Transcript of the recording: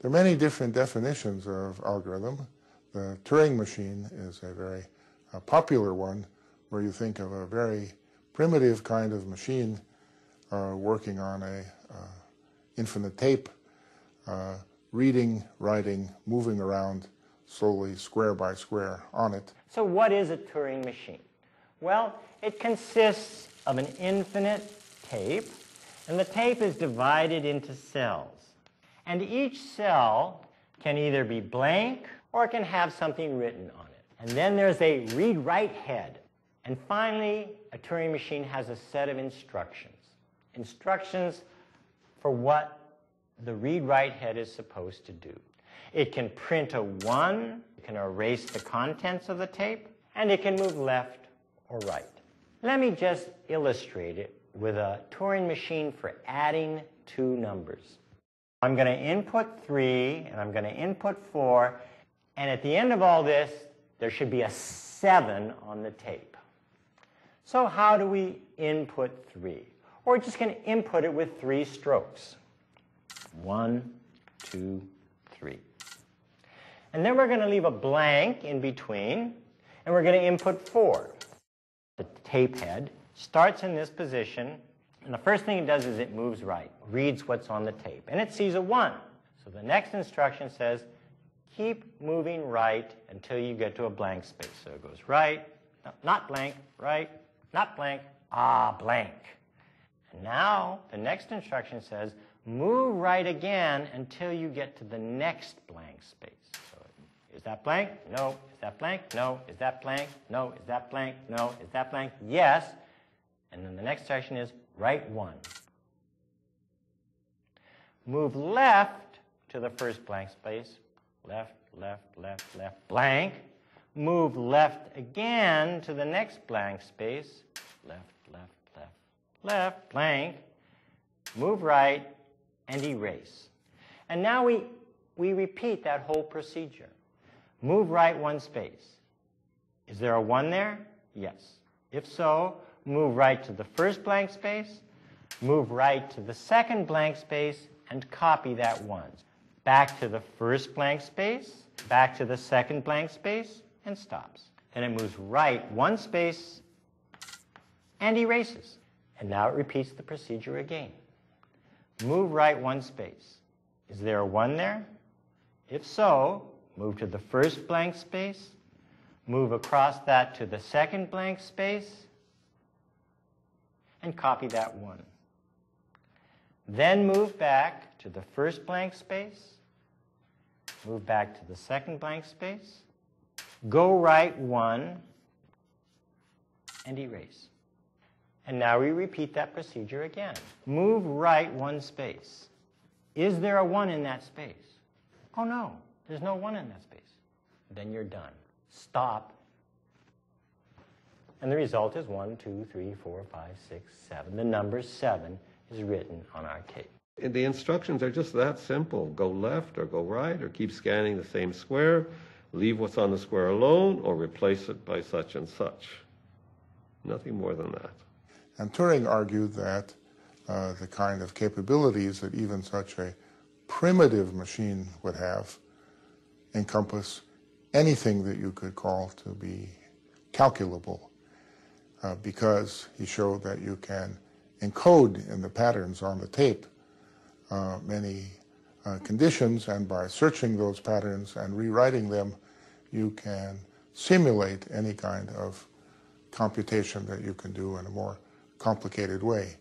There are many different definitions of algorithm. The Turing machine is a very uh, popular one where you think of a very primitive kind of machine uh, working on a uh, infinite tape, uh, reading, writing, moving around slowly, square by square on it. So what is a Turing machine? Well, it consists of an infinite tape, and the tape is divided into cells. And each cell can either be blank or it can have something written on it. And then there's a read-write head. And finally, a Turing machine has a set of instructions. Instructions for what the read-write head is supposed to do. It can print a 1, it can erase the contents of the tape, and it can move left or right. Let me just illustrate it with a Turing machine for adding two numbers. I'm going to input 3, and I'm going to input 4, and at the end of all this, there should be a 7 on the tape. So how do we input 3? We're just going to input it with three strokes. One, two, three. And then we're going to leave a blank in between, and we're going to input 4. The tape head starts in this position, and the first thing it does is it moves right, reads what's on the tape, and it sees a 1. So the next instruction says, keep moving right until you get to a blank space. So it goes right, not blank, right, not blank, ah, blank. And now the next instruction says, move right again until you get to the next blank space. So is that blank? No. Is that blank? No. Is that blank? No. Is that blank? No. Is that blank? Yes. And then the next instruction is write one. Move left to the first blank space. Left, left, left, left, blank. Move left again to the next blank space. Left, left, left, left, blank. Move right and erase. And now we, we repeat that whole procedure. Move right one space. Is there a 1 there? Yes. If so, move right to the first blank space, move right to the second blank space, and copy that 1. Back to the first blank space, back to the second blank space, and stops. Then it moves right one space and erases. And now it repeats the procedure again. Move right one space. Is there a 1 there? If so, move to the first blank space, move across that to the second blank space, and copy that 1. Then move back to the first blank space, move back to the second blank space, go right 1, and erase. And now we repeat that procedure again. Move right one space. Is there a 1 in that space? Oh no, there's no 1 in that space. Then you're done. Stop. And the result is 1, 2, 3, 4, 5, 6, 7. The number 7 is written on our tape. And the instructions are just that simple. Go left or go right or keep scanning the same square, leave what's on the square alone, or replace it by such and such. Nothing more than that. And Turing argued that uh, the kind of capabilities that even such a primitive machine would have encompass anything that you could call to be calculable uh, because he showed that you can encode in the patterns on the tape uh, many uh, conditions and by searching those patterns and rewriting them you can simulate any kind of computation that you can do in a more complicated way.